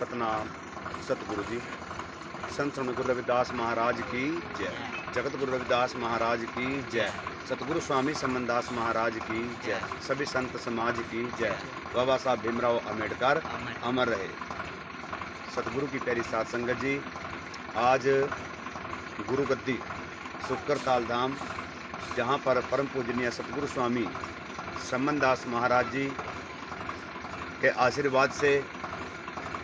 सतनाम सतगुरु जी संत गुरु रविदास महाराज की जय। जगत गुरु रविदास महाराज की जय। सतगुरु स्वामी समनदास महाराज की जय। सभी संत समाज की जय। बाबा साहब भीमराव अंबेडकर अमर। रहे। सतगुरु की प्यारी सात संगत जी आज गुरु गद्दी सुक्कर ताल धाम जहाँ पर परम पूजनीय सतगुरु स्वामी समनदास महाराज जी के आशीर्वाद से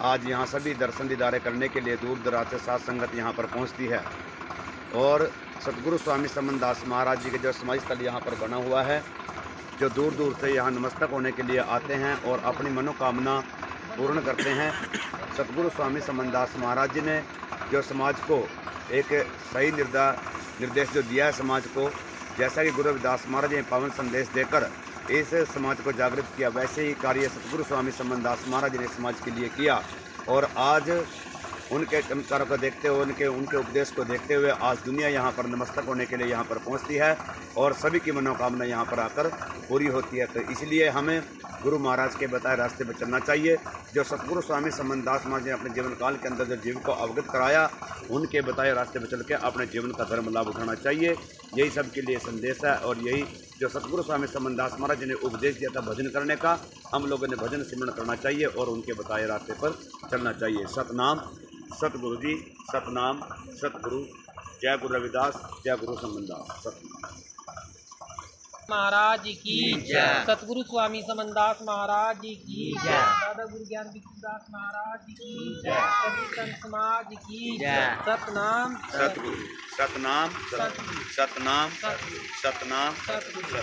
आज यहाँ सभी दर्शन दीदारे करने के लिए दूर दराज से सात संगत यहाँ पर पहुँचती है। और सतगुरु स्वामी समनदास महाराज जी के जो समाधि स्थल यहाँ पर बना हुआ है, जो दूर दूर से यहाँ नमस्तक होने के लिए आते हैं और अपनी मनोकामना पूर्ण करते हैं, सतगुरु स्वामी समनदास महाराज जी ने जो समाज को एक सही निर्दा, निर्देश जो दिया है समाज को जैसा कि गुरु रविदास महाराज ने पावन संदेश देकर इस समाज को जागृत किया, वैसे ही कार्य सतगुरु स्वामी समनदास महाराज ने समाज के लिए किया। और आज उनके चमत्कारों को देखते हुए, उनके उनके उपदेश को देखते हुए आज दुनिया यहाँ पर नमस्तक होने के लिए यहाँ पर पहुँचती है और सभी की मनोकामना यहाँ पर आकर पूरी होती है। तो इसलिए हमें गुरु महाराज के बताए रास्ते पर चलना चाहिए। जो सतगुरु स्वामी समनदास महाराज ने अपने जीवन काल के अंदर जो जीव को अवगत कराया, उनके बताए रास्ते पर चल के अपने जीवन का धर्म लाभ उठाना चाहिए। यही सबके लिए संदेश है और यही जो सतगुरु स्वामी समनदास महाराज ने उपदेश दिया था भजन करने का, हम लोगों ने भजन सिमरण करना चाहिए और उनके बताए रास्ते पर चलना चाहिए। सतनाम। सतगुरु जी सतनाम सतगुरु। जय गुरु रविदास जय गुरु समनदास। सतनाम महाराज की जय। सतगुरु स्वामी समनदास महाराज जी की जय। दादा गुरु ज्ञान विष्णुदास महाराज जी की जय। सभी संत समाज की जय। सतनाम। सतगुरु। सतनाम सतगुरु। सतनाम सतगुरु। सतनाम सतगुरु।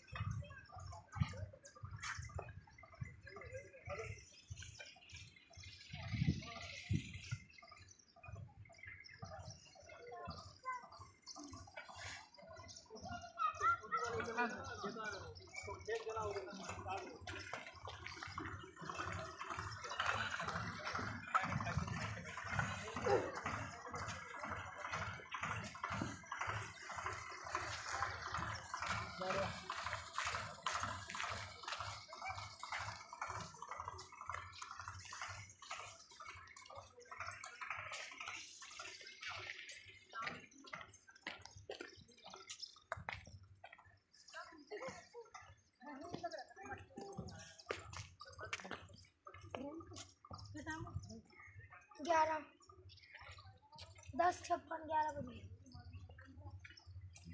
ग्यारह। दस छप्पन ग्यारह बजे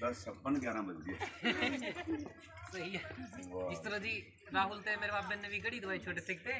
दस छप्पन ग्यारह बज गए। सही है। इस तरह जी राहुल ते मेरे बाबे ने भी घड़ी दवाई छोटे सिखते